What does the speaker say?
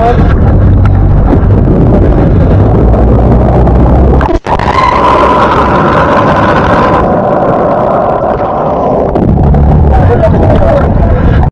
Lord.